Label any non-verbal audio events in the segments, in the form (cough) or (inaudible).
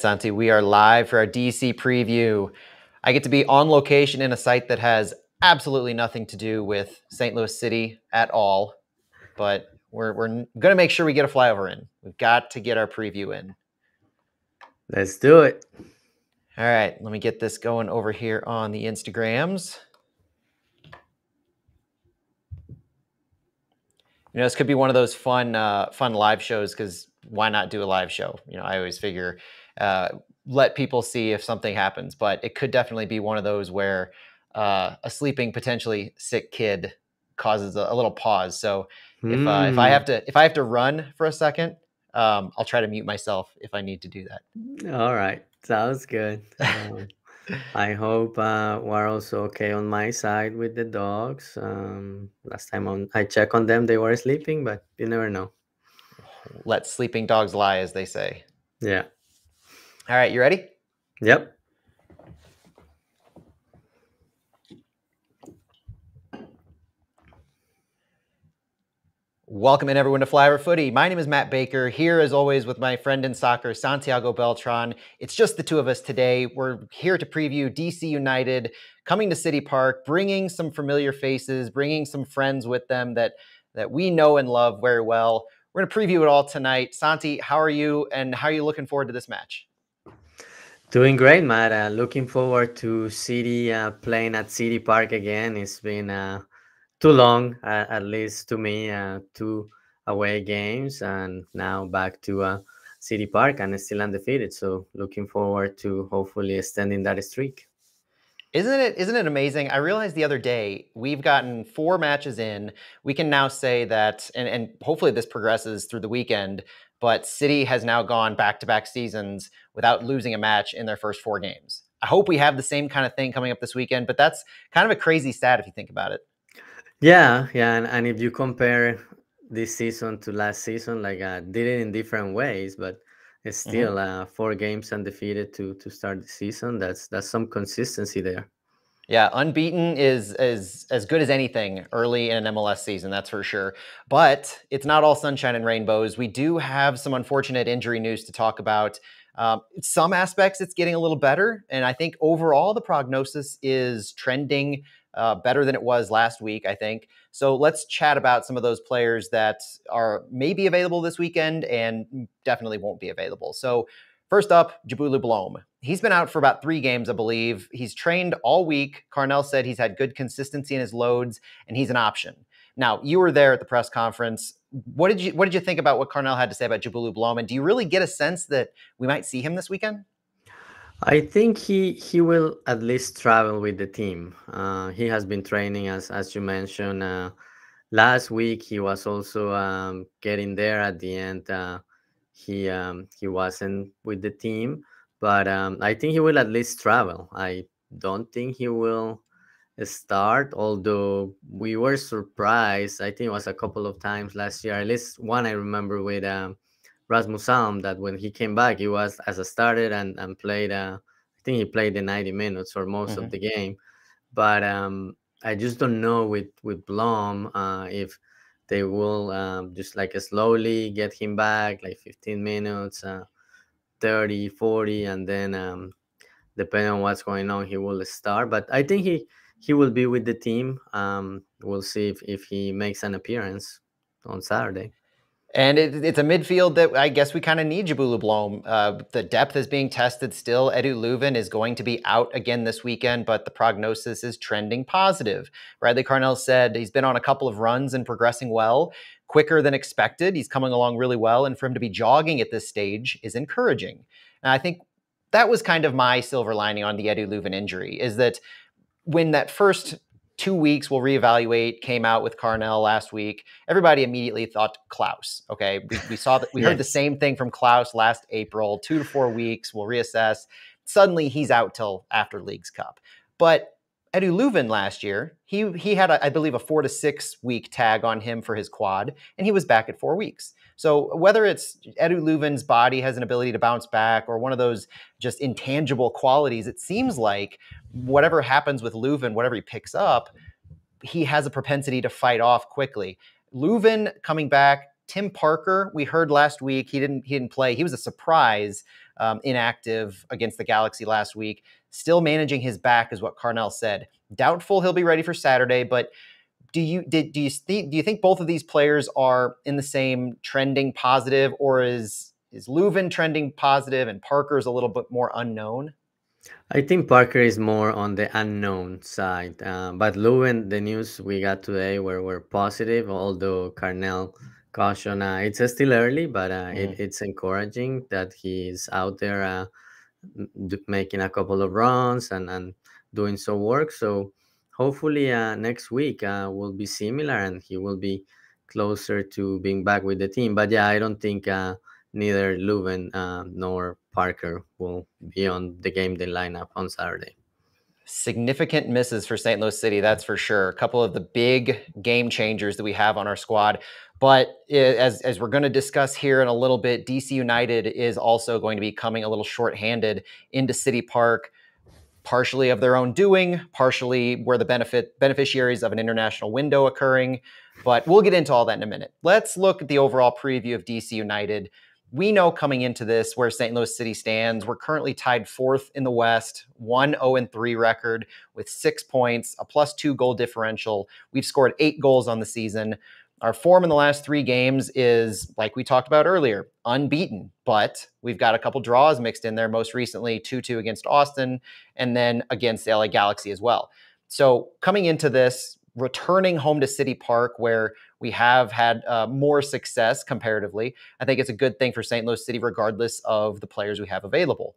Santi, we are live for our DC preview. I get to be on location in a site that has absolutely nothing to do with St. Louis City at all, but we're, we're going to make sure we get a flyover in. We've got to get our preview in. Let's do it. All right, let me get this going over here on the Instagrams. You know, this could be one of those fun, uh, fun live shows because why not do a live show? You know, I always figure uh, let people see if something happens, but it could definitely be one of those where uh, a sleeping, potentially sick kid causes a, a little pause. So if uh, if I have to if I have to run for a second, um, I'll try to mute myself if I need to do that. All right, sounds good. Um, (laughs) I hope uh, we're also okay on my side with the dogs. Um, last time on, I checked on them, they were sleeping, but you never know. Let sleeping dogs lie, as they say. Yeah. All right, you ready? Yep. Welcome in everyone to Flyover Footy. My name is Matt Baker, here as always with my friend in soccer, Santiago Beltran. It's just the two of us today. We're here to preview DC United coming to City Park, bringing some familiar faces, bringing some friends with them that, that we know and love very well. We're going to preview it all tonight. Santi, how are you and how are you looking forward to this match? Doing great, Matt. Uh, looking forward to City uh, playing at City Park again. It's been uh, too long, at least to me, uh, two away games, and now back to uh, City Park and still undefeated. So looking forward to hopefully extending that streak. Isn't it isn't it amazing? I realized the other day we've gotten four matches in. We can now say that and, and hopefully this progresses through the weekend, but City has now gone back-to-back seasons without losing a match in their first four games. I hope we have the same kind of thing coming up this weekend, but that's kind of a crazy stat if you think about it. Yeah, yeah, and, and if you compare this season to last season, like uh, did it in different ways, but it's Mm-hmm. still uh, four games undefeated to to start the season. That's that's some consistency there. Yeah, unbeaten is is as good as anything early in an MLS season, that's for sure. But it's not all sunshine and rainbows. We do have some unfortunate injury news to talk about. Um, some aspects it's getting a little better, and I think overall the prognosis is trending uh, better than it was last week. I think so. Let's chat about some of those players that are maybe available this weekend and definitely won't be available. So First up, Njabulo Blom. He's been out for about three games, I believe. He's trained all week. Carnell said he's had good consistency in his loads, and he's an option. Now, you were there at the press conference. What did you What did you think about what Carnell had to say about Njabulo Blom? Do you really get a sense that we might see him this weekend? I think he he will at least travel with the team. Uh, he has been training as as you mentioned. Uh, last week he was also um, getting there at the end. Uh, he um, he wasn't with the team, but um, I think he will at least travel. I don't think he will start, although we were surprised. I think it was a couple of times last year. At least one I remember with um, Rasmus Alm that when he came back, he was as a starter and and played. Uh, I think he played the ninety minutes or most Mhm. of the game, but um, I just don't know with with Blom uh, if they will um, just like slowly get him back, like fifteen minutes, uh, 30, 40, and then um, depending on what's going on, he will start. But I think he he will be with the team. Um, we'll see if, if he makes an appearance on Saturday. And it, it's a midfield that I guess we kind of need Njabulo Blom. Uh, the depth is being tested still. Edu Löwen is going to be out again this weekend, but the prognosis is trending positive. Bradley Carnell said he's been on a couple of runs and progressing well, quicker than expected. He's coming along really well, and for him to be jogging at this stage is encouraging. And I think that was kind of my silver lining on the Edu Löwen injury is that when that first two weeks we'll reevaluate came out with Carnell last week, everybody immediately thought Klauss. Okay. We, we saw that we heard the same thing from Klauss last April, two to four weeks, we'll reassess. Suddenly he's out till after League's Cup. But Edu Löwen last year, he he had, a, I believe, a four to six week tag on him for his quad, and he was back at four weeks. So whether it's Edu Löwen's body has an ability to bounce back, or one of those just intangible qualities, it seems like whatever happens with Löwen, whatever he picks up, he has a propensity to fight off quickly. Löwen coming back, Tim Parker, we heard last week he didn't he didn't play. He was a surprise um, inactive against the Galaxy last week. Still managing his back, is what Carnell said. Doubtful he'll be ready for Saturday, but do you did do you think do you think both of these players are in the same trending positive, or is is Löwen trending positive and Parker's a little bit more unknown? I think Parker is more on the unknown side, uh, but Löwen, the news we got today were were positive, although Carnell caution. Uh, it's uh, still early, but uh, mm. it, it's encouraging that he's out there uh, making a couple of runs and, and doing some work. So hopefully uh, next week uh, will be similar and he will be closer to being back with the team. But yeah, I don't think uh, neither Löwen uh, nor Parker will be on the game day lineup on Saturday. Significant misses for St. Louis City, that's for sure. A couple of the big game changers that we have on our squad. But as, as we're going to discuss here in a little bit, DC United is also going to be coming a little shorthanded into City Park partially of their own doing, partially where the benefit beneficiaries of an international window occurring. But we'll get into all that in a minute. Let's look at the overall preview of DC United. We know coming into this where St. Louis City stands. We're currently tied fourth in the West, 1 0 3 record with six points, a plus two goal differential. We've scored eight goals on the season. Our form in the last three games is, like we talked about earlier, unbeaten, but we've got a couple draws mixed in there, most recently 2 2 against Austin and then against the LA Galaxy as well. So coming into this, returning home to City Park, where we have had uh, more success comparatively, I think it's a good thing for St. Louis City, regardless of the players we have available.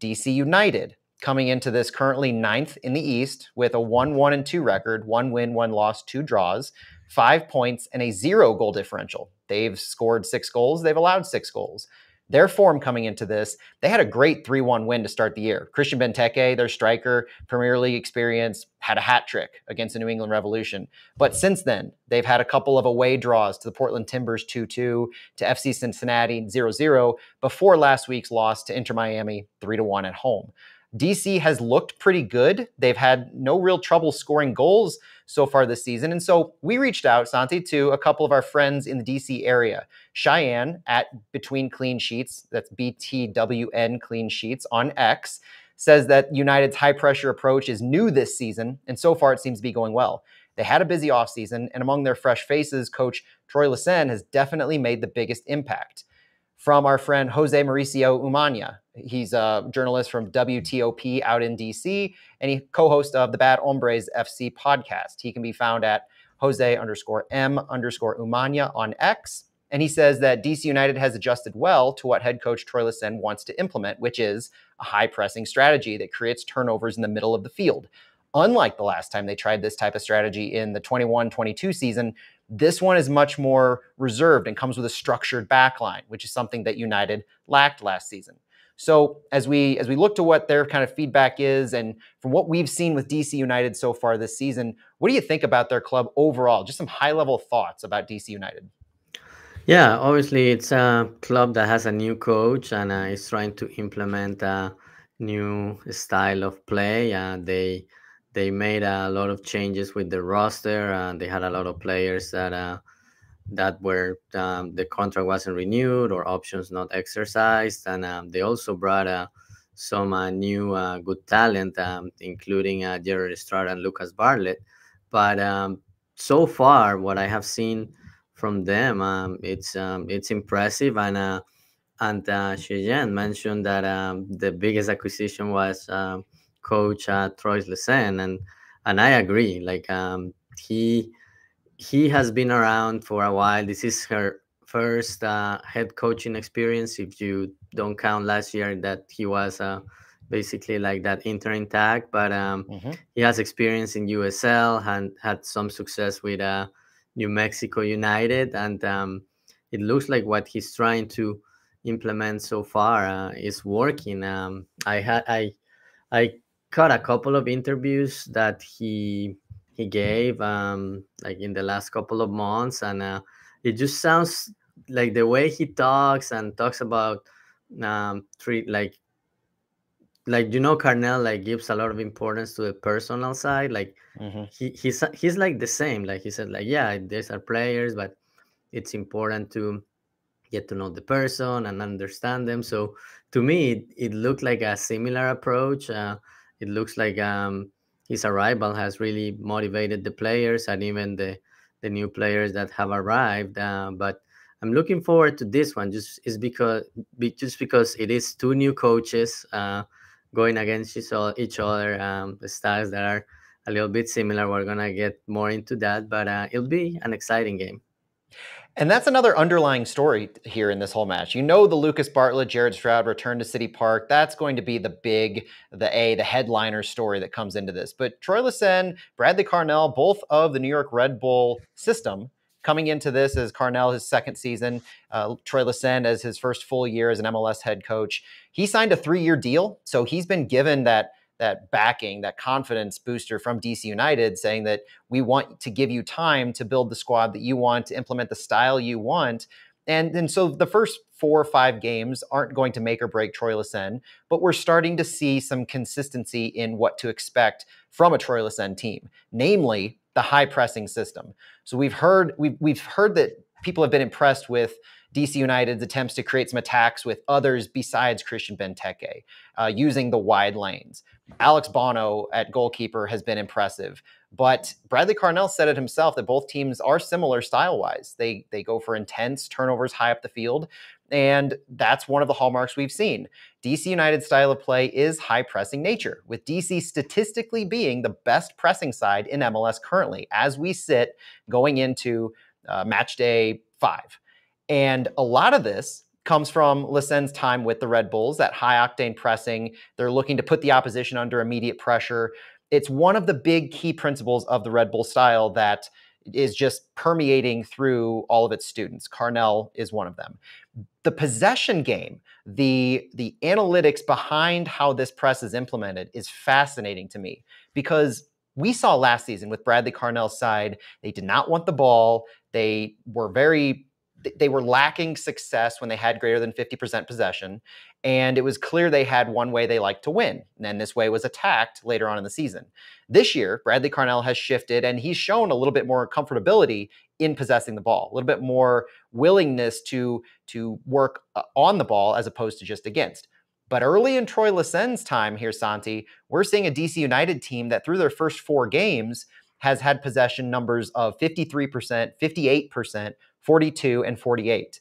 DC United coming into this currently ninth in the East with a 1 1 and 2 record, one win, one loss, two draws five points, and a zero goal differential. They've scored six goals, they've allowed six goals. Their form coming into this, they had a great 3 1 win to start the year. Christian Benteke, their striker, Premier League experience, had a hat trick against the New England Revolution. But since then, they've had a couple of away draws to the Portland Timbers 2 2, to FC Cincinnati 0 0, before last week's loss to Inter Miami 3 1 at home. DC has looked pretty good. They've had no real trouble scoring goals so far this season. And so we reached out, Santi, to a couple of our friends in the DC area. Cheyenne at Between Clean Sheets, that's BTWN Clean Sheets on X, says that United's high pressure approach is new this season. And so far it seems to be going well. They had a busy offseason, and among their fresh faces, coach Troy Lesesne has definitely made the biggest impact from our friend Jose Mauricio Umaña. He's a journalist from WTOP out in DC, and he co-host of the Bad Hombres FC podcast. He can be found at Jose underscore M underscore Umaña on X. And he says that DC United has adjusted well to what head coach Troy Lesesne wants to implement, which is a high pressing strategy that creates turnovers in the middle of the field. Unlike the last time they tried this type of strategy in the 21 22 season, this one is much more reserved and comes with a structured backline, which is something that United lacked last season. So as we as we look to what their kind of feedback is, and from what we've seen with DC United so far this season, what do you think about their club overall? Just some high level thoughts about DC United. Yeah, obviously it's a club that has a new coach and uh, is trying to implement a new style of play. Uh, they they made a lot of changes with the roster and they had a lot of players that uh, that were um, the contract wasn't renewed or options not exercised and um, they also brought uh, some uh, new uh, good talent um, including uh, Jared Stroud and Lucas Bartlett but um, so far what I have seen from them um, it's um, it's impressive and uh, and uh, mentioned that the biggest acquisition was coach uh, Troy Lesesne, and and I agree. Like he he has been around for a while. This is her first uh, head coaching experience. If you don't count last year, that he was uh, basically like that interim tag, but um, mm-hmm. he has experience in USL and had some success with uh, New Mexico United, and um, it looks like what he's trying to implement so far uh, is working. Um, I had I I caught a couple of interviews that he he gave um like in the last couple of months and uh, it just sounds like the way he talks and talks about um treat like like you know Carnell like gives a lot of importance to the personal side like mm-hmm. he he's he's like the same like he said like yeah these are players but it's important to get to know the person and understand them. So to me, it, it looked like a similar approach. Uh, it looks like um, his arrival has really motivated the players and even the the new players that have arrived. Uh, but I'm looking forward to this one just is because just because it is two new coaches uh, going against each other, um, styles that are a little bit similar. We're gonna get more into that, but uh, it'll be an exciting game. And that's another underlying story here in this whole match. You know, the Lucas Bartlett, Jared Stroud return to City Park. That's going to be the big, the A, the headliner story that comes into this. But Troy Lesesne, Bradley Carnell, both of the New York Red Bull system, coming into this as Carnell his second season, uh, Troy Lesesne as his first full year as an MLS head coach. He signed a three-year deal, so he's been given that that backing, that confidence booster from DC United saying that we want to give you time to build the squad that you want, to implement the style you want. And, and so the first four or five games aren't going to make or break Troy Lesesne, but we're starting to see some consistency in what to expect from a Troy Lesesne team, namely the high pressing system. So we've heard we've, we've heard that people have been impressed with DC United's attempts to create some attacks with others besides Christian Benteke, uh, using the wide lanes. Alex Bono at goalkeeper has been impressive. But Bradley Carnell said it himself that both teams are similar style wise. They they go for intense turnovers high up the field, and that's one of the hallmarks we've seen. DC United's style of play is high pressing nature, with DC statistically being the best pressing side in MLS currently as we sit going into uh, match day five. And a lot of this comes from Lesesne's time with the Red Bulls, that high octane pressing. They're looking to put the opposition under immediate pressure. It's one of the big key principles of the Red Bull style that is just permeating through all of its students. Carnell is one of them. The possession game, the the analytics behind how this press is implemented is fascinating to me because we saw last season with Bradley Carnell's side, they did not want the ball. They were very they were lacking success when they had greater than 50% possession. And it was clear they had one way they liked to win. And then this way was attacked later on in the season. This year, Bradley Carnell has shifted and he's shown a little bit more comfortability in possessing the ball, a little bit more willingness to, to work uh, on the ball as opposed to just against. But early in Troy Lesesne's time here, Santi, we're seeing a DC United team that through their first four games has had possession numbers of 53%, 58%, 42, and 48.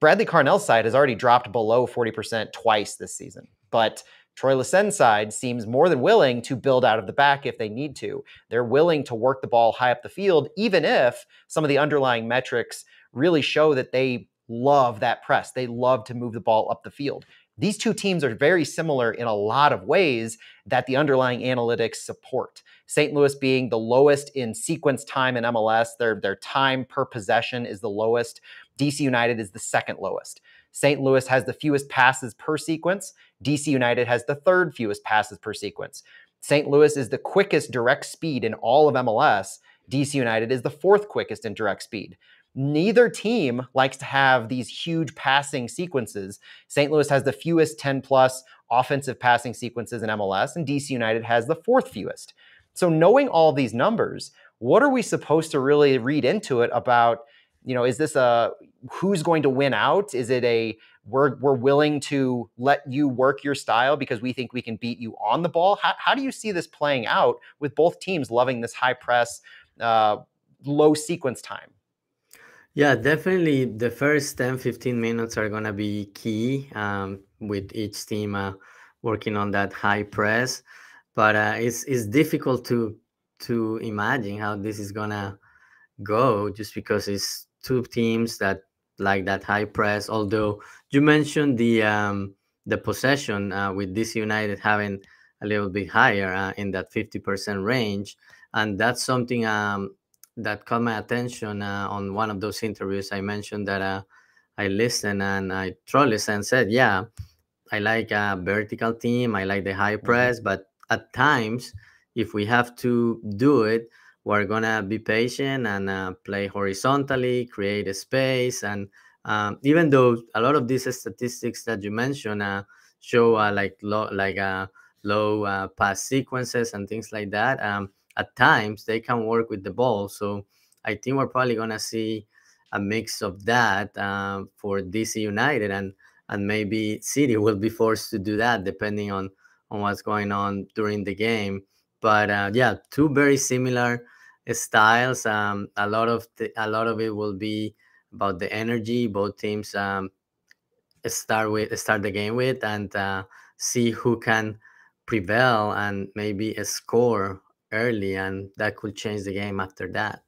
Bradley Carnell's side has already dropped below 40% twice this season. But Troy Lesesne's side seems more than willing to build out of the back if they need to. They're willing to work the ball high up the field, even if some of the underlying metrics really show that they love that press. They love to move the ball up the field. These two teams are very similar in a lot of ways that the underlying analytics support. St. Louis being the lowest in sequence time in MLS, their, their time per possession is the lowest. DC United is the second lowest. St. Louis has the fewest passes per sequence. DC United has the third fewest passes per sequence. St. Louis is the quickest direct speed in all of MLS. DC United is the fourth quickest in direct speed. Neither team likes to have these huge passing sequences. St. Louis has the fewest 10 plus offensive passing sequences in MLS, and DC United has the fourth fewest. So, knowing all these numbers, what are we supposed to really read into it about? You know, is this a who's going to win out? Is it a we're we're willing to let you work your style because we think we can beat you on the ball? How, how do you see this playing out with both teams loving this high press, uh, low sequence time? Yeah, definitely the first 10, 15 minutes are going to be key um, with each team uh, working on that high press. But uh, it's, it's difficult to to imagine how this is going to go just because it's two teams that like that high press. Although you mentioned the um, the possession uh, with DC United having a little bit higher uh, in that 50% range. And that's something um, that caught my attention uh, on one of those interviews. I mentioned that uh, I listened and I truly and said, "Yeah, I like a vertical team. I like the high mm-hmm. press, but at times, if we have to do it, we're gonna be patient and uh, play horizontally, create a space, and um, even though a lot of these statistics that you mentioned uh, show uh, like low, like uh, low uh, pass sequences and things like that." Um, at times they can work with the ball. So I think we're probably gonna see a mix of that uh, for DC United, and and maybe City (laughs) will be forced to do that depending on on what's going on during the game. But uh, yeah, two very similar styles. Um, a lot of the, a lot of it will be about the energy both teams um, start with start the game with, and uh, see who can prevail and maybe a score early, and that could change the game after that.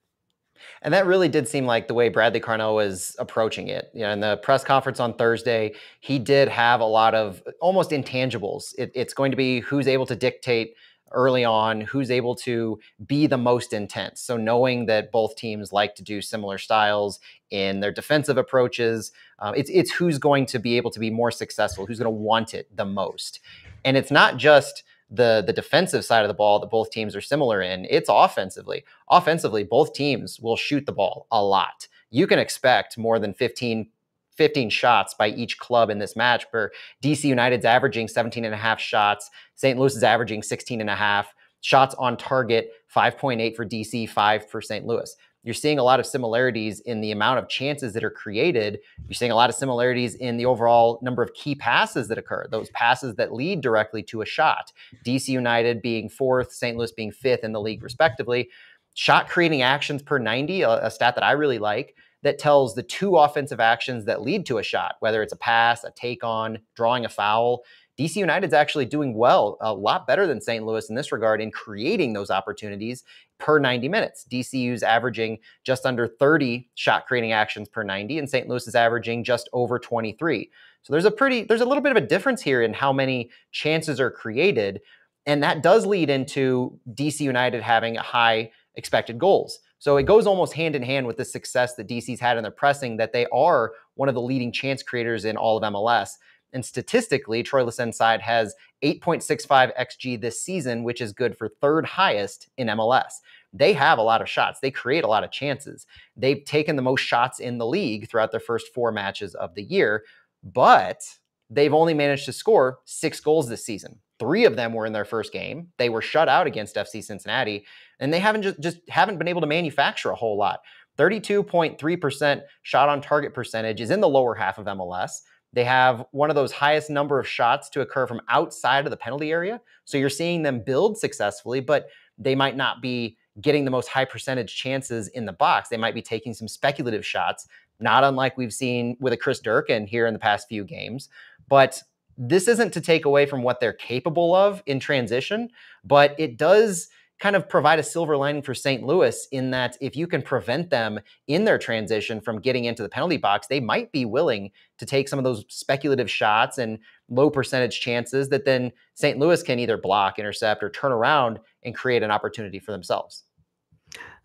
And that really did seem like the way Bradley Carnell was approaching it. You know, in the press conference on Thursday, he did have a lot of almost intangibles. It, it's going to be who's able to dictate early on, who's able to be the most intense. So knowing that both teams like to do similar styles in their defensive approaches, uh, it's it's who's going to be able to be more successful, who's going to want it the most. And it's not just the the defensive side of the ball that both teams are similar in. It's offensively. Offensively, both teams will shoot the ball a lot. You can expect more than 15 15 shots by each club in this match where DC United's averaging 17 and a half shots, St. Louis is averaging 16 and a half shots on target, 5.8 for DC, 5 for St. Louis you're seeing a lot of similarities in the amount of chances that are created. You're seeing a lot of similarities in the overall number of key passes that occur, those passes that lead directly to a shot. DC United being fourth, St. Louis being fifth in the league, respectively. Shot creating actions per 90, a, a stat that I really like that tells the two offensive actions that lead to a shot, whether it's a pass, a take on, drawing a foul. DC United's actually doing well, a lot better than St. Louis in this regard in creating those opportunities per 90 minutes. DCU's averaging just under 30 shot creating actions per 90 and St. Louis is averaging just over 23. So there's a pretty there's a little bit of a difference here in how many chances are created and that does lead into DC United having high expected goals. So it goes almost hand in hand with the success that DC's had in their pressing that they are one of the leading chance creators in all of MLS. And statistically, Troy Lesesne side has 8.65 XG this season, which is good for third highest in MLS. They have a lot of shots. They create a lot of chances. They've taken the most shots in the league throughout their first four matches of the year, but they've only managed to score six goals this season. Three of them were in their first game. They were shut out against FC Cincinnati, and they haven't just, just haven't been able to manufacture a whole lot. 32.3% shot on target percentage is in the lower half of MLS. They have one of those highest number of shots to occur from outside of the penalty area. So you're seeing them build successfully, but they might not be getting the most high percentage chances in the box. They might be taking some speculative shots, not unlike we've seen with a Chris Durkin here in the past few games. But this isn't to take away from what they're capable of in transition, but it does kind of provide a silver lining for St. Louis in that if you can prevent them in their transition from getting into the penalty box, they might be willing to take some of those speculative shots and low percentage chances that then St. Louis can either block, intercept, or turn around and create an opportunity for themselves.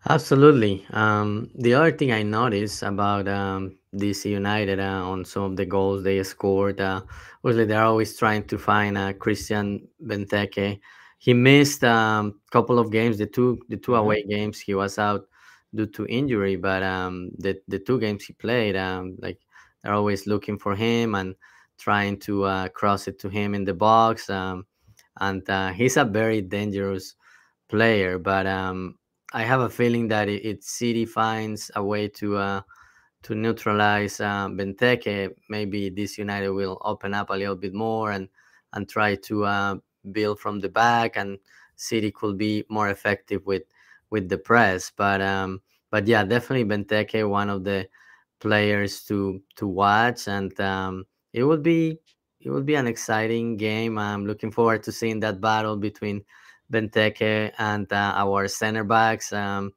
Absolutely. Um, the other thing I noticed about um, DC United uh, on some of the goals they scored, uh, they're always trying to find uh, Christian Benteke he missed a um, couple of games. The two the 2 mm-hmm. away games he was out due to injury, but um, the the two games he played, um, like they're always looking for him and trying to uh, cross it to him in the box. Um, and uh, he's a very dangerous player, but um, I have a feeling that it, it City finds a way to uh, to neutralize uh, Benteke, maybe this United will open up a little bit more and and try to uh, build from the back, and City could be more effective with with the press. But um, but yeah, definitely Benteke, one of the players to to watch, and um, it would be it would be an exciting game. I'm looking forward to seeing that battle between Benteke and uh, our center backs. Um,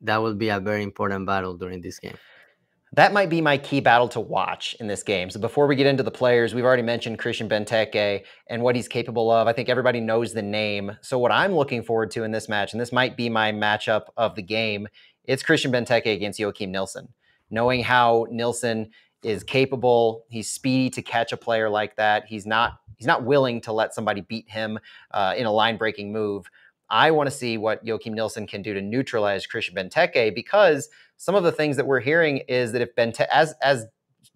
that will be a very important battle during this game. That might be my key battle to watch in this game. So before we get into the players, we've already mentioned Christian Benteke and what he's capable of. I think everybody knows the name. So what I'm looking forward to in this match, and this might be my matchup of the game, it's Christian Benteke against Joakim Nilsson. Knowing how Nilsson is capable, he's speedy to catch a player like that. He's not he's not willing to let somebody beat him uh, in a line breaking move. I want to see what Joakim Nilsson can do to neutralize Christian Benteke because some of the things that we're hearing is that if Bente- as as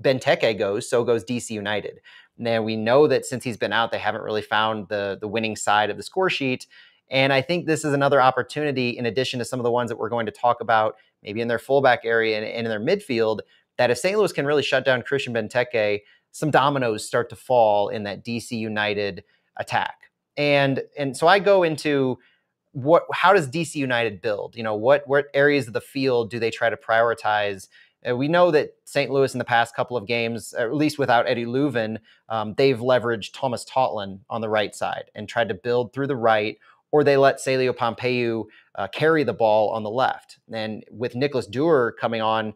Benteke goes, so goes DC United. Now we know that since he's been out, they haven't really found the the winning side of the score sheet. And I think this is another opportunity, in addition to some of the ones that we're going to talk about, maybe in their fullback area and, and in their midfield, that if St. Louis can really shut down Christian Benteke, some dominoes start to fall in that DC United attack. And and so I go into what how does DC United build? You know, what what areas of the field do they try to prioritize? Uh, we know that St. Louis in the past couple of games, at least without Eddie Löwen, um, they've leveraged Thomas Totland on the right side and tried to build through the right, or they let Celio Pompeu uh, carry the ball on the left. And with Nicholas Dewar coming on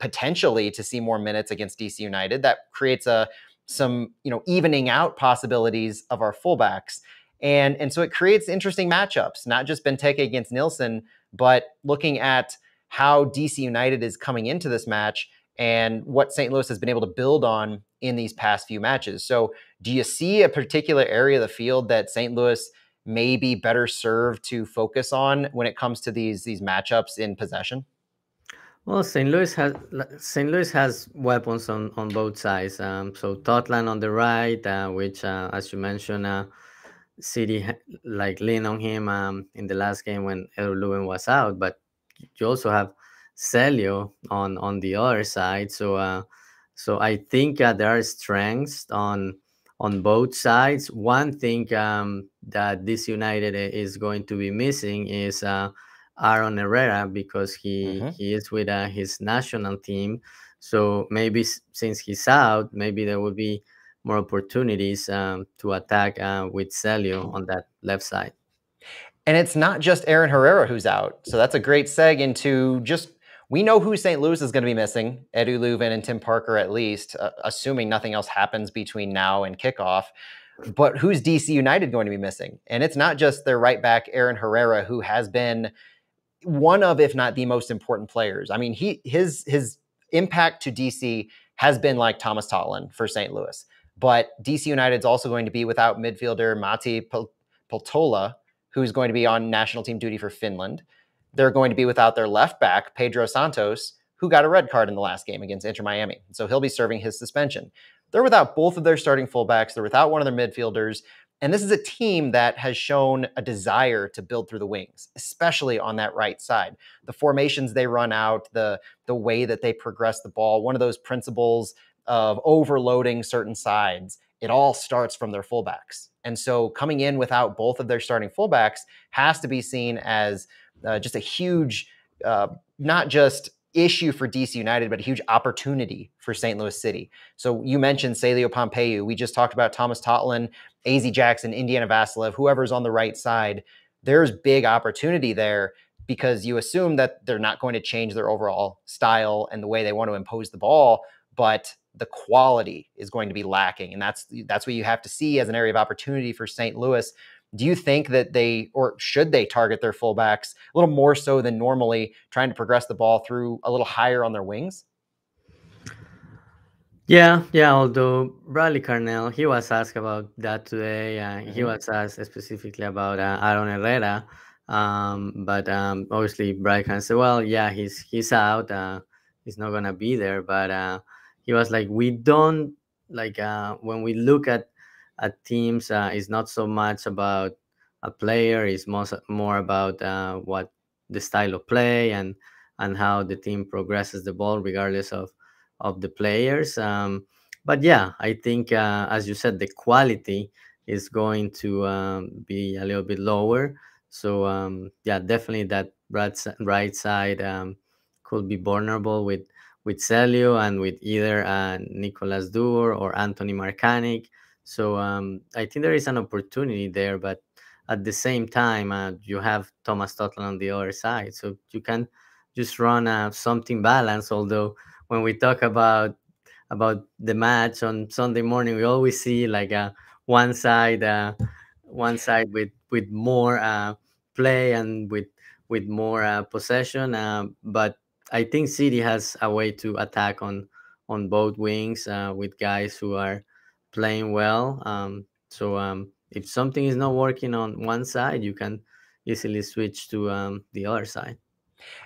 potentially to see more minutes against DC United, that creates a some you know evening out possibilities of our fullbacks. And, and so it creates interesting matchups, not just Benteke against Nilsson, but looking at how DC United is coming into this match and what St. Louis has been able to build on in these past few matches. So, do you see a particular area of the field that St. Louis may be better served to focus on when it comes to these these matchups in possession? Well, St. Louis has St. Louis has weapons on, on both sides. Um, so Totland on the right, uh, which, uh, as you mentioned, uh, City like lean on him um, in the last game when Edu Löwen was out, but you also have Celio on on the other side. So uh, so I think uh, there are strengths on on both sides. One thing um, that this United is going to be missing is uh, Aaron Herrera because he mm-hmm. he is with uh, his national team. So maybe since he's out, maybe there will be more opportunities um, to attack uh, with Celio on that left side. And it's not just Aaron Herrera who's out. So that's a great seg into just we know who St. Louis is going to be missing, Edu Löwen and Tim Parker at least, uh, assuming nothing else happens between now and kickoff. But who's DC United going to be missing? And it's not just their right back, Aaron Herrera, who has been one of, if not the most important players. I mean, he his his impact to DC has been like Thomas Totland for St. Louis. But DC United's also going to be without midfielder Mati Peltola, who's going to be on national team duty for Finland. They're going to be without their left back, Pedro Santos, who got a red card in the last game against Inter Miami. So he'll be serving his suspension. They're without both of their starting fullbacks. They're without one of their midfielders. And this is a team that has shown a desire to build through the wings, especially on that right side. The formations they run out, the the way that they progress the ball, one of those principles of overloading certain sides, it all starts from their fullbacks. And so coming in without both of their starting fullbacks has to be seen as uh, just a huge, uh, not just issue for DC United, but a huge opportunity for St. Louis City. So you mentioned Celio Pompeu. We just talked about Thomas Totland, AZ Jackson, Indiana Vassilev, whoever's on the right side. There's big opportunity there because you assume that they're not going to change their overall style and the way they want to impose the ball, but the quality is going to be lacking, and that's that's what you have to see as an area of opportunity for St. Louis. Do you think that they or should they target their fullbacks a little more so than normally, trying to progress the ball through a little higher on their wings? Yeah, yeah. Although Bradley Carnell, he was asked about that today. Uh, mm-hmm. He was asked specifically about uh, Aaron Herrera, um, but um, obviously Bradley can say, "Well, yeah, he's he's out. Uh, he's not gonna be there." But uh, he was like, we don't like uh, when we look at at teams, uh, it's not so much about a player; it's more more about uh, what the style of play and and how the team progresses the ball, regardless of of the players. Um, but yeah, I think uh, as you said, the quality is going to um, be a little bit lower. So um, yeah, definitely that right, right side um, could be vulnerable with with Celio and with either uh, Nicolas Dewar or Anthony Markanich. So um, I think there is an opportunity there, but at the same time, uh, you have Thomas Totland on the other side. So you can just run uh, something balanced. Although when we talk about about the match on Sunday morning, we always see like a uh, one side, uh, one side with with more uh, play and with with more uh, possession. But I think City has a way to attack on on both wings uh, with guys who are playing well. Um, so um, if something is not working on one side, you can easily switch to um, the other side.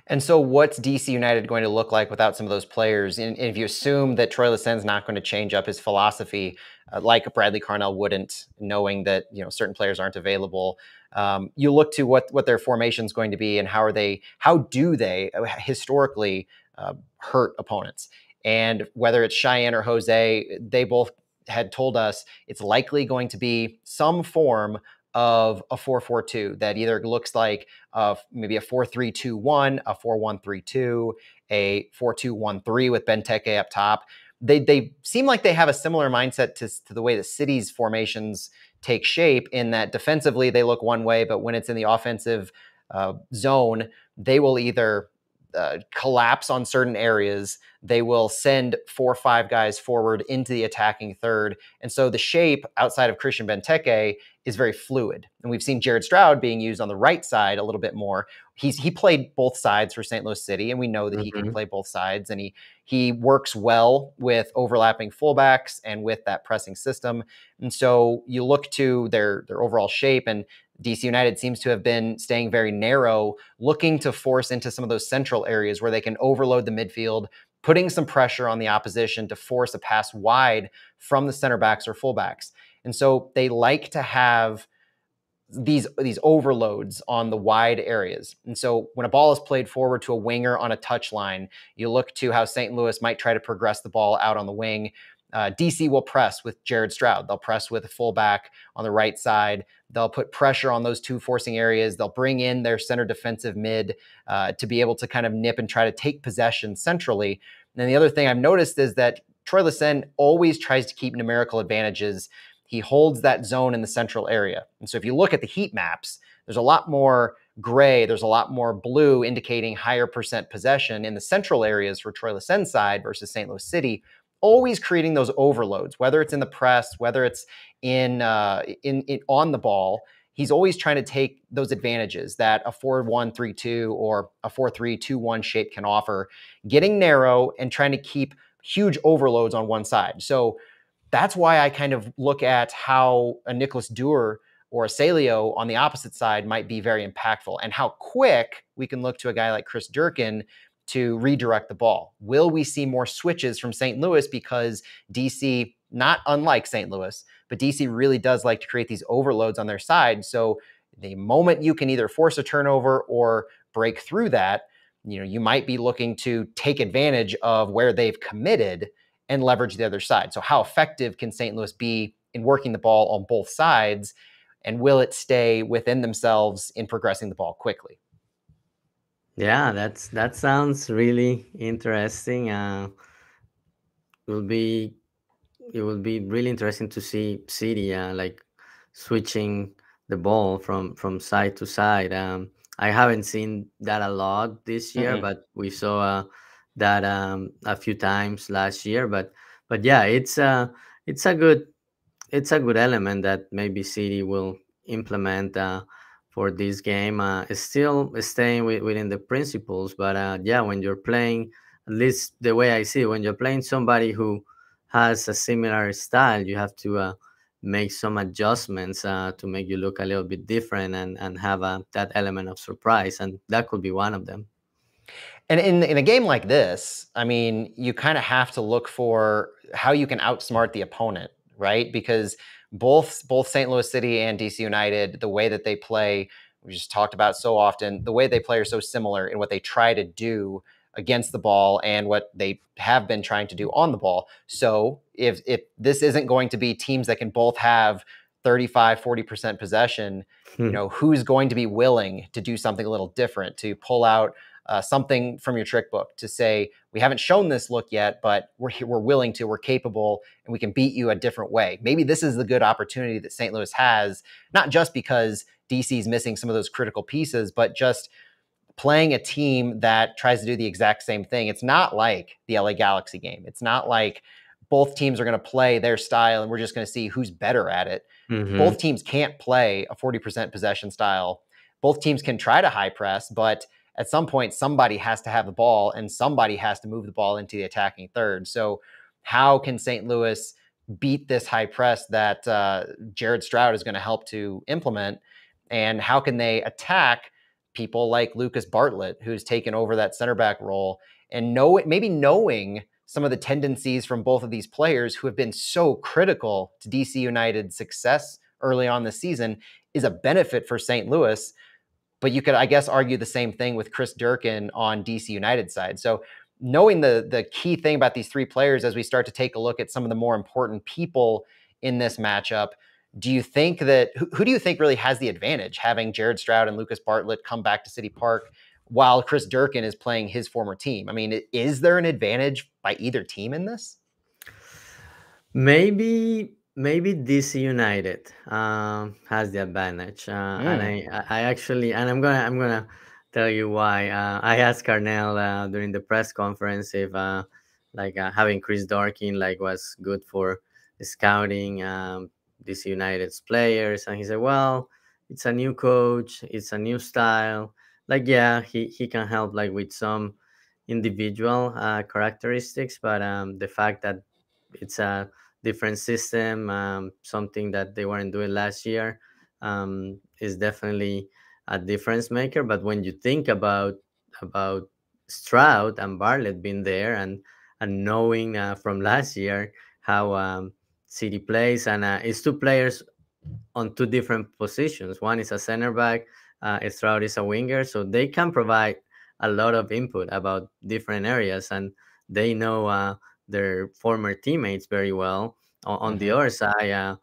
And so, what's DC United going to look like without some of those players? And, if you assume that Troy Lesesne's not going to change up his philosophy, uh, like Bradley Carnell wouldn't, knowing that you know certain players aren't available, um, you look to what what their formation is going to be and how are they, how do they uh, historically uh, hurt opponents? And whether it's Cheyenne or Jose, they both had told us it's likely going to be some form of a 442 that either looks like uh, maybe a 4321, a 4132, a 4213 with Benteke up top. They, they seem like they have a similar mindset to, to the way the city's formations take shape in that defensively they look one way, but when it's in the offensive uh, zone, they will either uh, collapse on certain areas. They will send four or five guys forward into the attacking third. And so the shape outside of Christian Benteke is very fluid. And we've seen Jared Stroud being used on the right side a little bit more. He's he played both sides for St. Louis City, and we know that mm-hmm. he can mm-hmm. play both sides. And he he works well with overlapping fullbacks and with that pressing system. And so you look to their their overall shape, and DC United seems to have been staying very narrow, looking to force into some of those central areas where they can overload the midfield, putting some pressure on the opposition to force a pass wide from the center backs or fullbacks. And so they like to have these these overloads on the wide areas. And so when a ball is played forward to a winger on a touch line, you look to how St. Louis might try to progress the ball out on the wing. Uh, DC will press with Jared Stroud. They'll press with a fullback on the right side. They'll put pressure on those two forcing areas. They'll bring in their center defensive mid uh, to be able to kind of nip and try to take possession centrally. And the other thing I've noticed is that Troy Lesesne always tries to keep numerical advantages he holds that zone in the central area. And so if you look at the heat maps, there's a lot more gray, there's a lot more blue indicating higher percent possession in the central areas for Troy Lesesne's side versus St. Louis City, always creating those overloads, whether it's in the press, whether it's in, uh, in, in on the ball. He's always trying to take those advantages that a 4 1 3 2 or a 4 3 2 1 shape can offer, getting narrow and trying to keep huge overloads on one side. So that's why I kind of look at how a Nicholas Dewar or a Celio on the opposite side might be very impactful and how quick we can look to a guy like Chris Durkin to redirect the ball. Will we see more switches from St. Louis because DC, not unlike St. Louis, but DC really does like to create these overloads on their side. So the moment you can either force a turnover or break through that, you know, you might be looking to take advantage of where they've committed and leverage the other side. So, how effective can St. Louis be in working the ball on both sides? And will it stay within themselves in progressing the ball quickly? Yeah, that's that sounds really interesting. Uh, will be it will be really interesting to see City uh, like switching the ball from from side to side. Um, I haven't seen that a lot this year, mm-hmm. but we saw uh, that um, a few times last year. But but yeah, it's a it's a good it's a good element that maybe City will implement uh, for this game. Uh, still staying with, within the principles, but uh, yeah, when you're playing, at least the way I see it, when you're playing somebody who has a similar style, you have to uh, make some adjustments uh, to make you look a little bit different and and have uh, that element of surprise, and that could be one of them. And in in a game like this, I mean, you kind of have to look for how you can outsmart the opponent, right? Because both both St. Louis City and DC United, the way that they play, we just talked about so often, the way they play are so similar in what they try to do against the ball and what they have been trying to do on the ball. So if if this isn't going to be teams that can both have 35 40% possession, hmm. you know, who's going to be willing to do something a little different to pull out uh, something from your trick book to say we haven't shown this look yet, but we're we're willing to, we're capable, and we can beat you a different way. Maybe this is the good opportunity that St. Louis has, not just because DC is missing some of those critical pieces, but just playing a team that tries to do the exact same thing. It's not like the LA Galaxy game. It's not like both teams are going to play their style and we're just going to see who's better at it. Mm-hmm. Both teams can't play a 40% possession style. Both teams can try to high press, but at some point somebody has to have the ball and somebody has to move the ball into the attacking third. So how can St. Louis beat this high press that uh, Jared Stroud is going to help to implement? And how can they attack people like Lucas Bartlett, who's taken over that center back role, and know maybe knowing some of the tendencies from both of these players who have been so critical to DC United's success early on this season is a benefit for St. Louis. But you could, I guess, argue the same thing with Chris Durkin on DC United side. So knowing the the key thing about these three players as we start to take a look at some of the more important people in this matchup, do you think that who, who do you think really has the advantage having Jared Stroud and Lucas Bartlett come back to City Park while Chris Durkin is playing his former team? I mean, is there an advantage by either team in this? Maybe maybe DC United uh, has the advantage, uh, mm. and I I actually and I'm gonna I'm gonna tell you why. Uh, I asked Carnell uh, during the press conference if uh, like uh, having Chris Durkin like was good for scouting um, DC United's players, and he said, well, it's a new coach, it's a new style. Like yeah, he he can help like with some individual characteristics, but um, the fact that it's a different system, um, something that they weren't doing last year, um, is definitely a difference maker. But when you think about about Stroud and Bartlett being there and and knowing uh, from last year how um, City plays, and uh, it's two players on two different positions. One is a center back, uh, Stroud is a winger, so they can provide a lot of input about different areas, and they know uh, their former teammates very well. On, on mm-hmm. the other side, uh,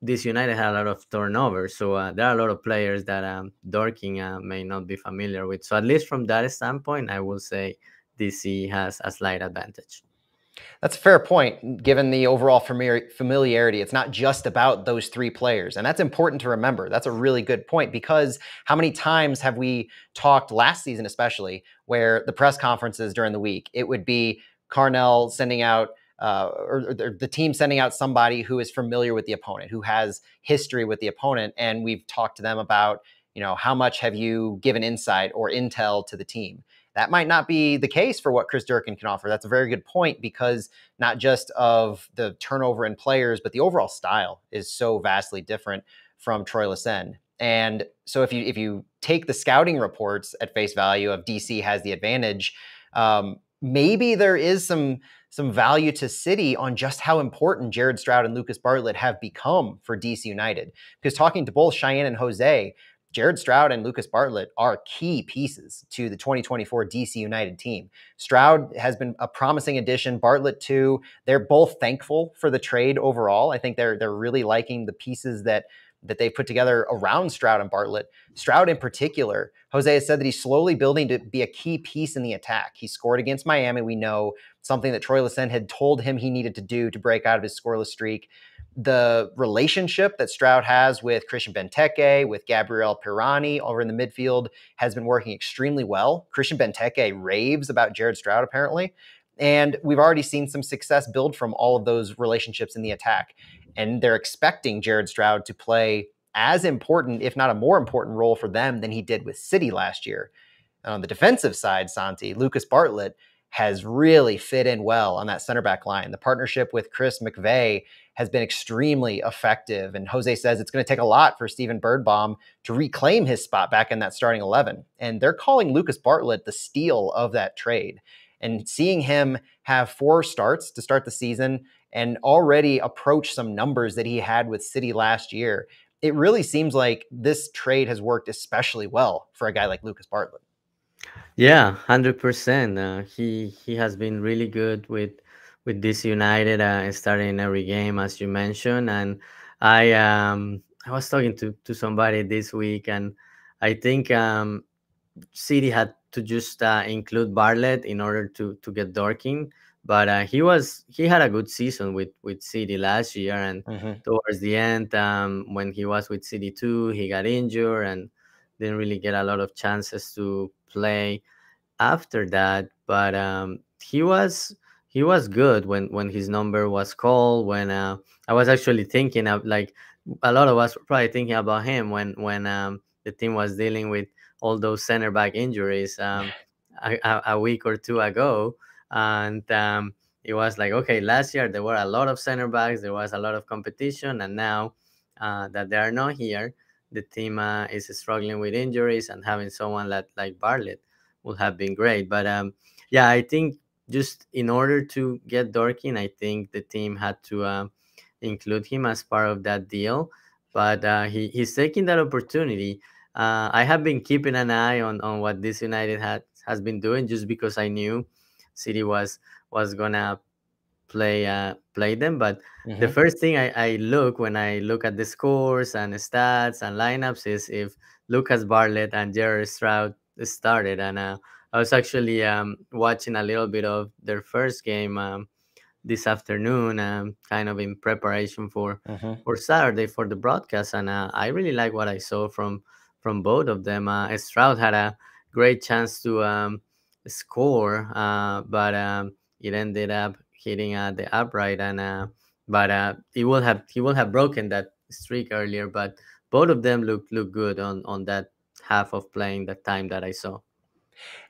this United had a lot of turnover, so uh, there are a lot of players that um, Durkin uh, may not be familiar with. So at least from that standpoint, I will say DC has a slight advantage. That's a fair point, given the overall familiarity. It's not just about those three players. And that's important to remember. That's a really good point because how many times have we talked last season, especially, where the press conferences during the week, it would be Carnell sending out uh, or, or, the team sending out somebody who is familiar with the opponent, who has history with the opponent, and we've talked to them about, you know, how much have you given insight or intel to the team. That might not be the case for what Chris Durkin can offer. That's a very good point because not just of the turnover in players, but the overall style is so vastly different from Troy Lesesne. And so if you if you take the scouting reports at face value of DC has the advantage, um, maybe there is some some value to City on just how important Jared Stroud and Lucas Bartlett have become for DC United. Because talking to both Cheyenne and Jose, Jared Stroud and Lucas Bartlett are key pieces to the 2024 DC United team. Stroud has been a promising addition, Bartlett too. They're both thankful for the trade overall. I think they're they're really liking the pieces that that they've put together around Stroud and Bartlett. Stroud, in particular, Jose has said that he's slowly building to be a key piece in the attack. He scored against Miami, we know, something that Troy Lesesne had told him he needed to do to break out of his scoreless streak. The relationship that Stroud has with Christian Benteke, with Gabriel Pirani over in the midfield has been working extremely well. Christian Benteke raves about Jared Stroud, apparently. And we've already seen some success build from all of those relationships in the attack and they're expecting Jared Stroud to play as important, if not a more important role for them than he did with City last year. And on the defensive side, Santi, Lucas Bartlett has really fit in well on that center back line. The partnership with Chris McVey has been extremely effective. And Jose says it's going to take a lot for Steven Birnbaum to reclaim his spot back in that starting 11. And they're calling Lucas Bartlett the steal of that trade. And seeing him have four starts to start the season and already approach some numbers that he had with City last year, it really seems like this trade has worked especially well for a guy like Lucas Bartlett. Yeah, hundred uh, percent. He he has been really good with with DC United, uh, starting every game as you mentioned. And I um I was talking to to somebody this week, and I think um City had to just uh, include Bartlett in order to to get Durkin but uh, he was he had a good season with with City last year, and mm-hmm. towards the end, um, when he was with City two, he got injured and didn't really get a lot of chances to play after that. But um, he was he was good when when his number was called. When uh, I was actually thinking of like a lot of us were probably thinking about him when when um, the team was dealing with all those center back injuries um, a, a, week or two ago and um, it was like okay last year there were a lot of center backs there was a lot of competition and now uh, that they are not here the team uh, is struggling with injuries and having someone like like Bartlett would have been great. But um, yeah, I think just in order to get Durkin, I think the team had to uh, include him as part of that deal. But uh, he, he's taking that opportunity. Uh, I have been keeping an eye on, on what this United had, has been doing just because I knew City was was gonna play uh, play them. But mm-hmm. the first thing I, I look when I look at the scores and stats and lineups is if Lucas Bartlett and Jared Stroud started. And uh, I was actually um, watching a little bit of their first game um, this afternoon, um, kind of in preparation for mm-hmm. for Saturday for the broadcast. And uh, I really like what I saw from from both of them. Uh, Stroud had a great chance to um, score, uh, but um, it ended up hitting uh, the upright, and uh, but uh, he will have he will have broken that streak earlier. But both of them look look good on on that half of playing that time that I saw.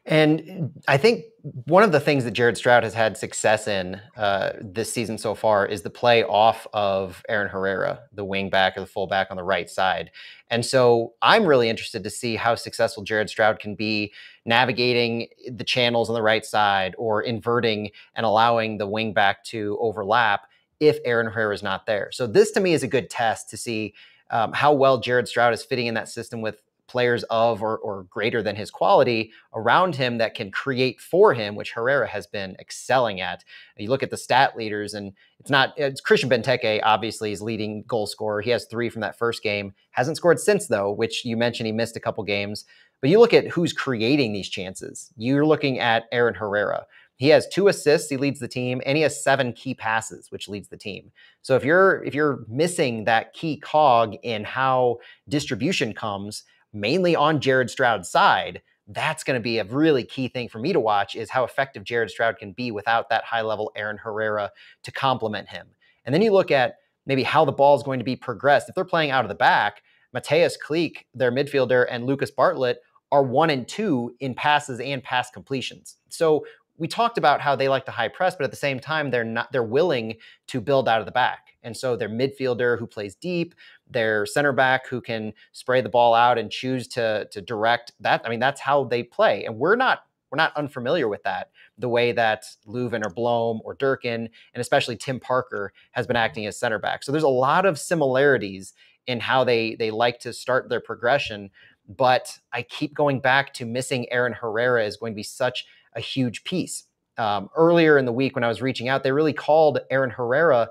And I think one of the things that Jared Stroud has had success in uh, this season so far is the play off of Aaron Herrera, the wing back or the fullback on the right side. And so I'm really interested to see how successful Jared Stroud can be navigating the channels on the right side or inverting and allowing the wing back to overlap if Aaron Herrera is not there. So this to me is a good test to see um, how well Jared Stroud is fitting in that system with players of or, or greater than his quality around him that can create for him, which Herrera has been excelling at. You look at the stat leaders, and it's not it's Christian Benteke, obviously, is leading goal scorer. He has three from that first game. Hasn't scored since, though, which you mentioned he missed a couple games. But you look at who's creating these chances. You're looking at Aaron Herrera. He has two assists, he leads the team, and he has seven key passes, which leads the team. So if you're if you're missing that key cog in how distribution comes, mainly on Jared Stroud's side, that's going to be a really key thing for me to watch is how effective Jared Stroud can be without that high level Aaron Herrera to complement him. And then you look at maybe how the ball is going to be progressed. If they're playing out of the back, Mateusz Klich, their midfielder, and Lucas Bartlett are one and two in passes and pass completions. So we talked about how they like to high press, but at the same time, they're not they're willing to build out of the back. And so their midfielder who plays deep, their center back who can spray the ball out and choose to to direct that. I mean, that's how they play. And we're not we're not unfamiliar with that. The way that Löwen or Blom or Durkin and especially Tim Parker has been acting as center back. So there's a lot of similarities in how they they like to start their progression. But I keep going back to missing Aaron Herrera is going to be such a huge piece. Um, earlier in the week when I was reaching out, they really called Aaron Herrera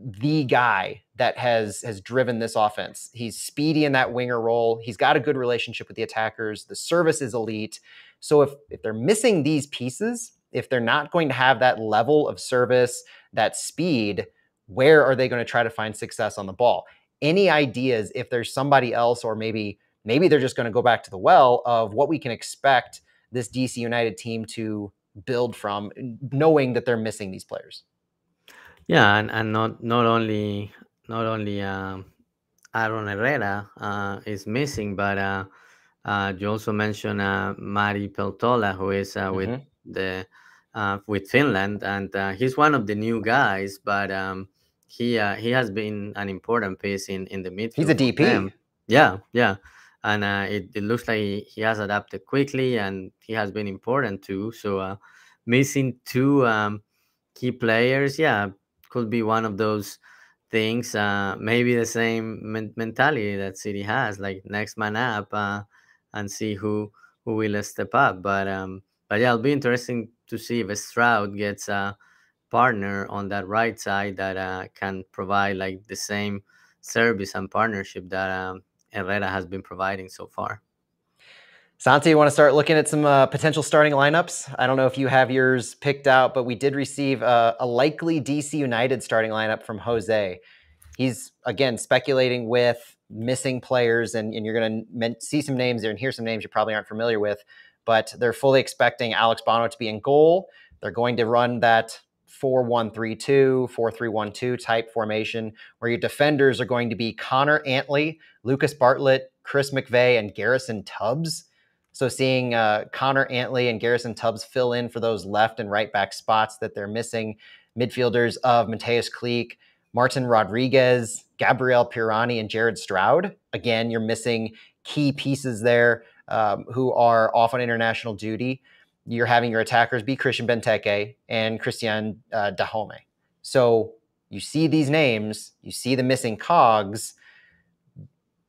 the guy that has has driven this offense. He's speedy in that winger role. He's got a good relationship with the attackers. The service is elite. So if if they're missing these pieces, if they're not going to have that level of service, that speed, where are they going to try to find success on the ball? Any ideas if there's somebody else or maybe maybe they're just going to go back to the well of what we can expect this DC United team to build from knowing that they're missing these players? Yeah, and, and not not only not only um, Aaron Herrera uh, is missing, but uh, uh, you also mentioned uh, Matti Peltola, who is uh, with mm-hmm. the uh, with Finland, and uh, he's one of the new guys, but um, he uh, he has been an important piece in in the midfield. He's a DP. Yeah, yeah, and uh, it, it looks like he has adapted quickly, and he has been important too. So uh, missing two um, key players, yeah, could be one of those things. Uh, maybe the same men- mentality that City has, like next man up, uh, and see who who will step up. But um, but yeah, it'll be interesting to see if Stroud gets a partner on that right side that uh, can provide like the same service and partnership that um, Herrera has been providing so far. Santi, you want to start looking at some uh, potential starting lineups? I don't know if you have yours picked out, but we did receive a likely DC United starting lineup from Jose. He's again speculating with missing players, and, and you're going to see some names there and hear some names you probably aren't familiar with. But they're fully expecting Alex Bono to be in goal. They're going to run that 4 1 3 2, 4 3 1 2 type formation where your defenders are going to be Connor Antley, Lucas Bartlett, Chris McVey, and Garrison Tubbs. So seeing uh, Connor Antley and Garrison Tubbs fill in for those left and right back spots that they're missing, midfielders of Mateusz Klich, Martin Rodriguez, Gabriel Pirani, and Jared Stroud. Again, you're missing key pieces there um, who are off on international duty. You're having your attackers be Christian Benteke and Christian uh, Dajome. So you see these names, you see the missing cogs.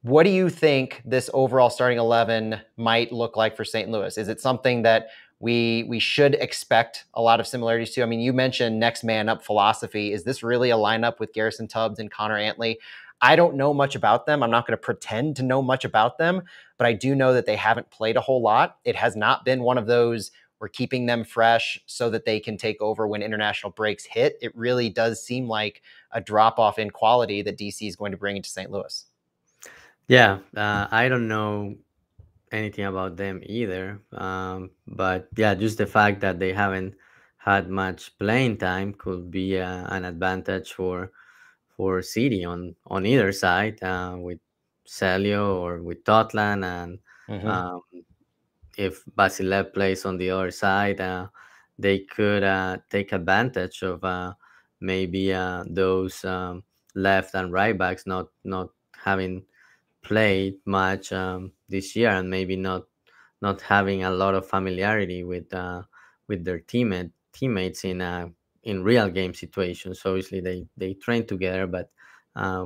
What do you think this overall starting 11 might look like for St. Louis? Is it something that we we should expect a lot of similarities to? I mean, you mentioned next man up philosophy. Is this really a lineup with Garrison Tubbs and Connor Antley? I don't know much about them. I'm not going to pretend to know much about them, but I do know that they haven't played a whole lot. It has not been one of those we're keeping them fresh so that they can take over when international breaks hit. It really does seem like a drop off in quality that DC is going to bring into St. Louis. Yeah, uh, I don't know anything about them either. Um, but yeah, just the fact that they haven't had much playing time could be uh, an advantage for for City on on either side uh, with Celio or with Totland and mm-hmm. um, if Vassilev plays on the other side, uh, they could uh, take advantage of uh, maybe uh, those um, left and right backs not not having played much um, this year and maybe not not having a lot of familiarity with uh, with their teammate teammates in uh, in real game situations. Obviously, they they train together, but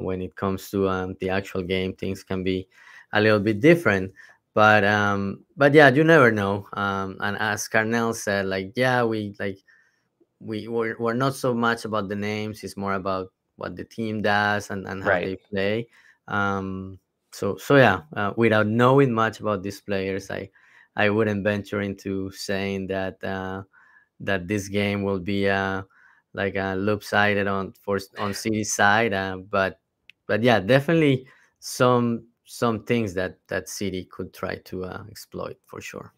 when it comes to um, the actual game, things can be a little bit different but um but yeah you never know um and as carnell said like yeah we like we we're, we're not so much about the names it's more about what the team does and, and how right. they play um so so yeah uh, without knowing much about these players i i wouldn't venture into saying that uh that this game will be uh like a loop sided on for on city side uh, but but yeah definitely some some things that that city could try to uh, exploit for sure.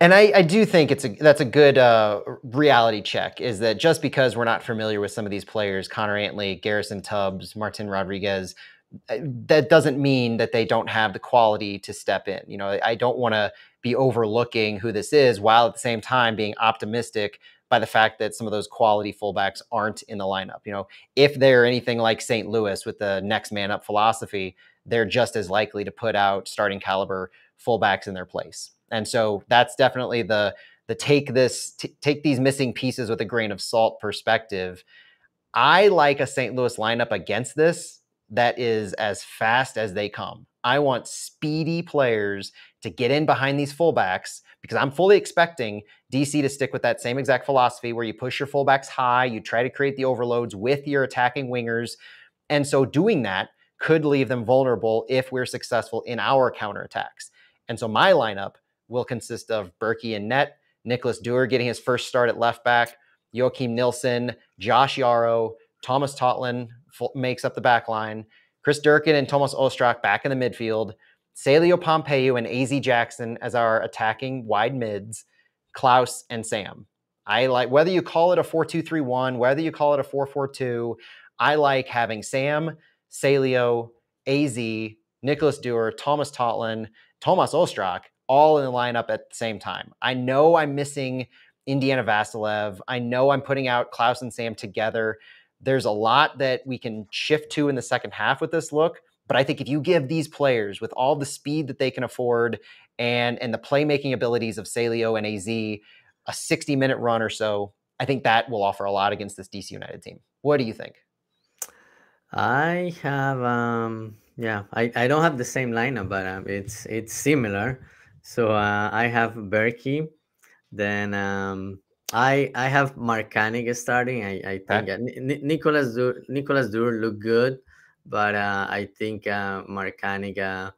And I, I, do think it's a that's a good uh, reality check. Is that just because we're not familiar with some of these players, Connor Antley, Garrison Tubbs, Martin Rodriguez, uh, that doesn't mean that they don't have the quality to step in. You know, I don't want to be overlooking who this is, while at the same time being optimistic by the fact that some of those quality fullbacks aren't in the lineup. You know, if they're anything like St. Louis with the next man up philosophy, they're just as likely to put out starting caliber fullbacks in their place. And so that's definitely the the take this take these missing pieces with a grain of salt perspective. I like a St. Louis lineup against this that is as fast as they come. I want speedy players to get in behind these fullbacks because I'm fully expecting DC to stick with that same exact philosophy where you push your fullbacks high, you try to create the overloads with your attacking wingers. And so doing that could leave them vulnerable if we're successful in our counterattacks. And so my lineup will consist of Bürki and net, Nicholas Dewar getting his first start at left back, Joakim Nilsson, Josh Yaro, Thomas Totland makes up the back line, Chris Durkin and Thomas Ostrak back in the midfield, Celio Pompeu and AZ Jackson as our attacking wide mids, Klauss and Sam. I like whether you call it a 4-2-3-1, whether you call it a 4-4-2, I like having Sam, Celio, AZ, Nicholas Dewar, Thomas Totland, Thomas Ostrak all in the lineup at the same time. I know I'm missing Indiana Vassilev. I know I'm putting out Klauss and Sam together. There's a lot that we can shift to in the second half with this look. But I think if you give these players with all the speed that they can afford and and the playmaking abilities of Celio and AZ a 60 minute run or so, I think that will offer a lot against this DC United team. What do you think? I have um yeah, I, I don't have the same lineup, but um, it's it's similar. So uh, I have Bürki, then um I I have Markanich starting. I I think uh, Nicholas Dur- Nicholas Dur look good, but uh, I think uh, Markanich uh,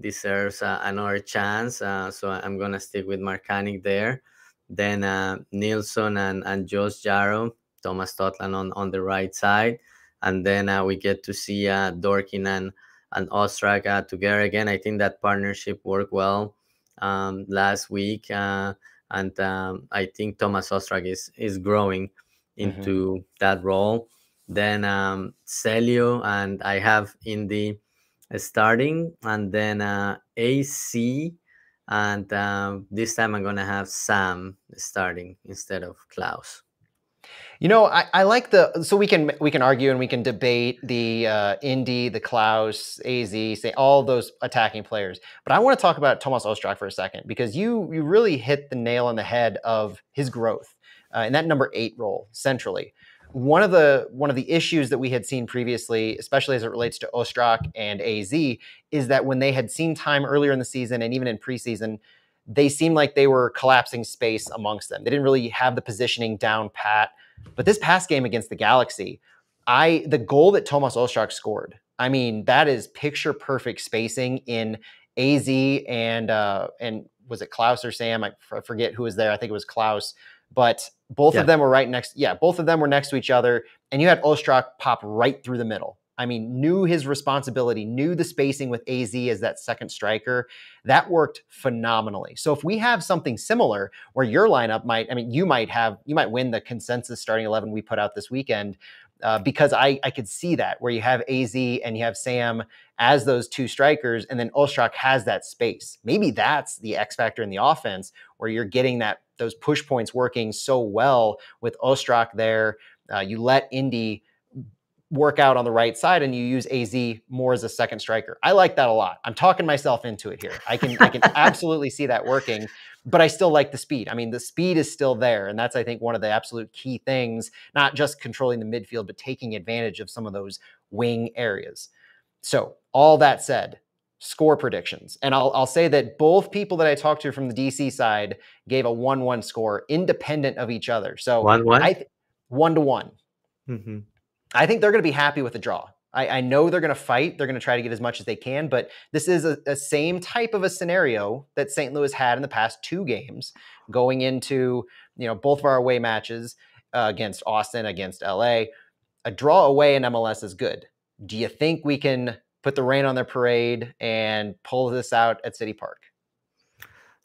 deserves uh, another chance. Uh, so I'm gonna stick with Markanich there. Then uh, Nilsson and and Josh Yaro, Thomas Totland on on the right side and then uh, we get to see uh, Dorkin and and Ostrak uh, together again. I think that partnership worked well um, last week, uh, and um, I think Thomas Ostrak is is growing mm-hmm. into mm-hmm. that role. Then um, Celio and I have in the starting, and then uh, AZ, and um, this time I'm gonna have Sam starting instead of Klauss. You know, I, I, like the so we can we can argue and we can debate the uh, Indy, the Klauss, Az, say all those attacking players. But I want to talk about Thomas Ostrak for a second because you you really hit the nail on the head of his growth uh, in that number eight role centrally. One of the one of the issues that we had seen previously, especially as it relates to Ostrak and Az, is that when they had seen time earlier in the season and even in preseason, they seemed like they were collapsing space amongst them. They didn't really have the positioning down pat. But this past game against the Galaxy, I the goal that Tomas Ostrak scored, I mean, that is picture perfect spacing in AZ and uh, and was it Klauss or Sam? I forget who was there. I think it was Klauss, But both yeah. of them were right next. Yeah, both of them were next to each other, and you had Ostrak pop right through the middle. I mean, knew his responsibility, knew the spacing with AZ as that second striker. That worked phenomenally. So if we have something similar where your lineup might, I mean, you might have, you might win the consensus starting 11 we put out this weekend. Uh, because I, I could see that where you have AZ and you have Sam as those two strikers, and then Ostrak has that space. Maybe that's the X factor in the offense where you're getting that those push points working so well with Ostrak there. Uh, you let Indy work out on the right side and you use AZ more as a second striker. I like that a lot. I'm talking myself into it here. I can I can (laughs) absolutely see that working, but I still like the speed. I mean, the speed is still there and that's I think one of the absolute key things, not just controlling the midfield but taking advantage of some of those wing areas. So, all that said, score predictions. And I'll I'll say that both people that I talked to from the DC side gave a 1-1 score independent of each other. So, 1-1 I 1 to one mm-hmm. I think they're going to be happy with the draw. I, I know they're going to fight. They're going to try to get as much as they can, but this is a, a, same type of a scenario that St. Louis had in the past two games, going into you know both of our away matches uh, against Austin, against LA. A draw away in MLS is good. Do you think we can put the rain on their parade and pull this out at City Park?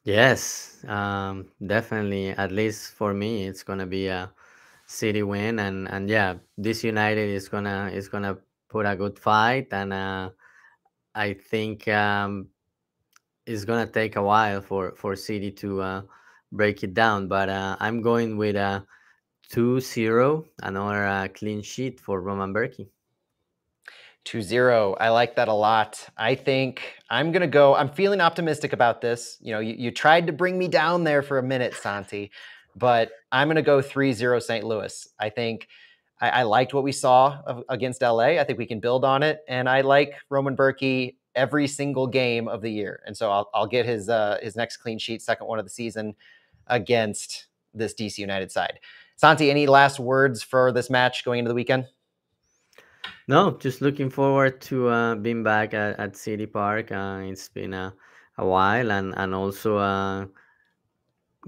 Yes, um, definitely. At least for me, it's going to be a City win, and and yeah, this United is gonna is gonna put a good fight, and uh, I think um, it's gonna take a while for for City to uh, break it down. But uh, I'm going with a 2-0, another uh, clean sheet for Roman Bürki. 2-0. I like that a lot. I think I'm going to go I'm feeling optimistic about this. You know, you, you tried to bring me down there for a minute, Santi but I'm going to go 3 0 St. Louis. I think I, I, liked what we saw against LA. I think we can build on it. And I like Roman Bürki every single game of the year. And so I'll, I'll get his, uh, his next clean sheet, second one of the season against this DC United side. Santi, any last words for this match going into the weekend? No, just looking forward to uh, being back at, at City Park. Uh, it's been a, a while, and and also uh,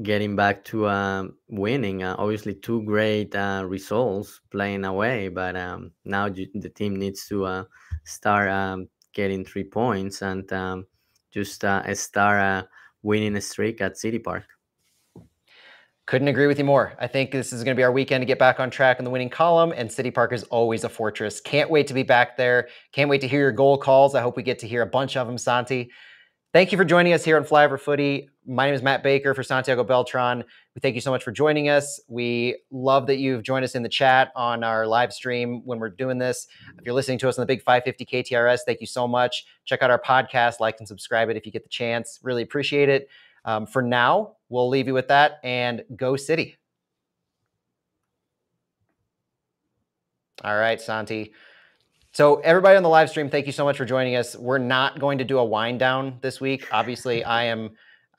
getting back to um, winning. Uh, obviously, two great uh, results playing away, but um, now the team needs to uh, start um, getting three points and um, just uh, start a winning a streak at City Park. Couldn't agree with you more. I think this is going to be our weekend to get back on track in the winning column, and City Park is always a fortress. Can't wait to be back there. Can't wait to hear your goal calls. I hope we get to hear a bunch of them, Santi. Thank you for joining us here on Flyover Footy. My name is Matt Baker for Santiago Beltran. We thank you so much for joining us. We love that you've joined us in the chat on our live stream when we're doing this. If you're listening to us on the Big 550 KTRS, thank you so much. Check out our podcast, like and subscribe it if you get the chance. Really appreciate it. Um, for now, we'll leave you with that and go City. All right, Santi. So, everybody on the live stream, thank you so much for joining us. We're not going to do a wind down this week. Obviously, (laughs) I am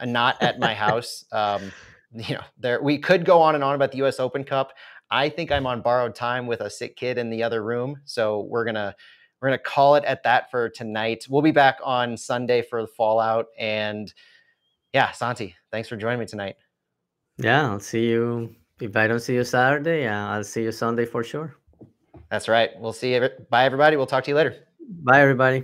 not at my house. Um, you know, there we could go on and on about the U.S. Open Cup. I think I'm on borrowed time with a sick kid in the other room, so we're gonna we're gonna call it at that for tonight. We'll be back on Sunday for the Fallout, and yeah, Santi, thanks for joining me tonight. Yeah, I'll see you. If I don't see you Saturday, uh, I'll see you Sunday for sure. That's right. We'll see you. Bye, everybody. We'll talk to you later. Bye, everybody.